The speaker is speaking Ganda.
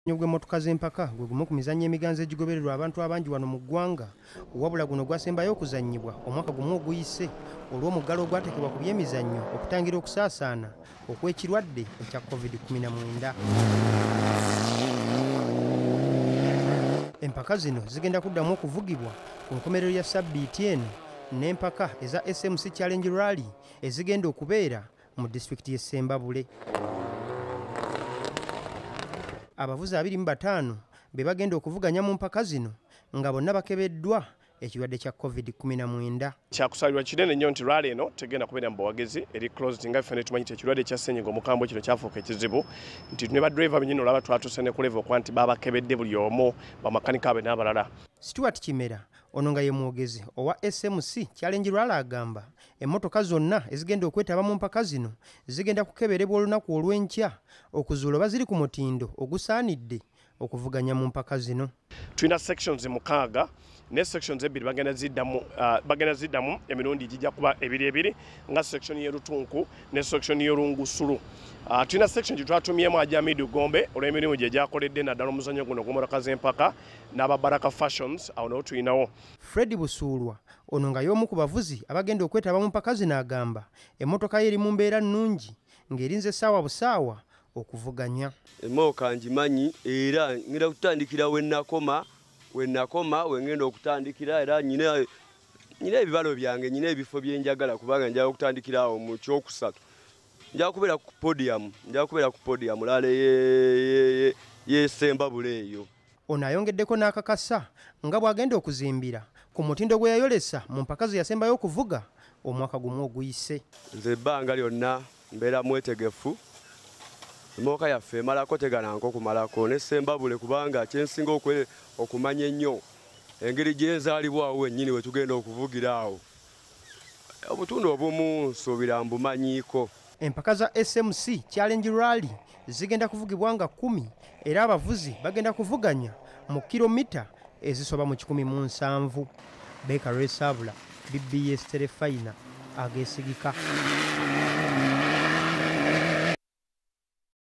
omuzannyo gw'emmotoka z'empaka gwe gumu ku mizannyo emiganzo egigobererwa abantu abangi wano mu ggwanga. Wabula guno gwasembayo okuzannyibwa. Omwaka gumu oguyise olw'omuggalo ogwateekebwa ku by'emizannyo okutangira okusaasaana okw'ekirwadde ekya covid-19 empaka zino zigenda kuddamu okuvugibwa ku nkomerero ya sabbiiti eno n'empaka eza smc challenge rally ezigenda okubeera mu disitulikiti y'e Ssembabule abavuzi 25 be bagenda okuvuganya mu mpaka zino nga bonna bakebeddwa ekirwadde kya covid-19 kyakusalirwa kinene nnyo nti lwali eno tegenda kubeera mu bawagezi eri closed nga ffe ne tumanyi nti ekirwadde kya ssenyiga omukambwe kino kyafuuka ekizibu nti ne badriva benyini olaba twatuse ne kuleva okuba nti babakebedde buli omu bamakanika abe n'abalala. Stuart kimera ono nga ye mwogezi. Owa smc challenge rally agamba emmotoka zonna ezigenda okwetaba mu mpaka zino zigenda kukeberebwa olunaku olw'enkya okuzuula oba ziri ku mutindo ogusaanidde okuvuganya mu mpaka zino. Tulina sections mukaaga ne sections ebbiri bagenda ziddamu uh, bagenda ziddamu emirundi gijja kuba ebiri ebiri nga section y'erutunku ne section y'olungusulu. Uh, tulina section gye twatumyemu ajamidi gombe olw'emirimu gye gyakoledde naddala omuzannyo guno gw'emmotoka z'empaka n'ababaraka fashions awo nawo tulinawo fred busuulwa ono nga y'omu ku bavuzi abagenda okwetaba mu mpaka zino agamba emmotoka ye eri mu mbeera nnungi ng'erinze saawa busaawa okuvuganya. Emmooka ngimanyi era ngenda kutandikira wenakoma wenakoma wengenda okutandikira era nyina nyina ebibalo byange nyina ebifo byenjagala kubanga njala okutandikira awo mu kyokusatu. Njala kubeera ku podium njala kubeera ku podium lala yesembabule eyo. Ono ayongeddeko n'akakasa nga bw'agenda okuzimbira ku mutindo gwe yayolesa mu mpaka ze yasembayo okuvuga omwaka gumu oguyise. Nze ebbanga lyonna mbeera mwetegefu emmoka yaffe emalako tegananka okumalako nesembabule kubanga kyensinga okumanya ennyo. Engeri gyenzaalibwawo wennyini we tugenda okuvugira awo. Obutundu obumu nsuubira mbumanyiiko. Empaka za smc challenge rally zigenda kuvugibwa nga 1 era abavuzi bagenda kuvuganya mu kilomita ezisoba mu 17 beka resabula bbs terefayina agesigika